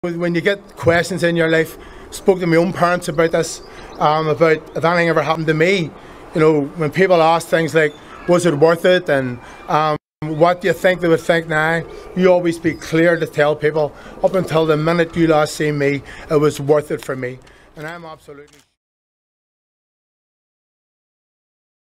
when you get questions in your life, spoke to my own parents about this, um, about if anything ever happened to me. You know, when people ask things like, was it worth it? And um, what do you think they would think now? You always be clear to tell people, up until the minute you last see me, it was worth it for me. And I'm absolutely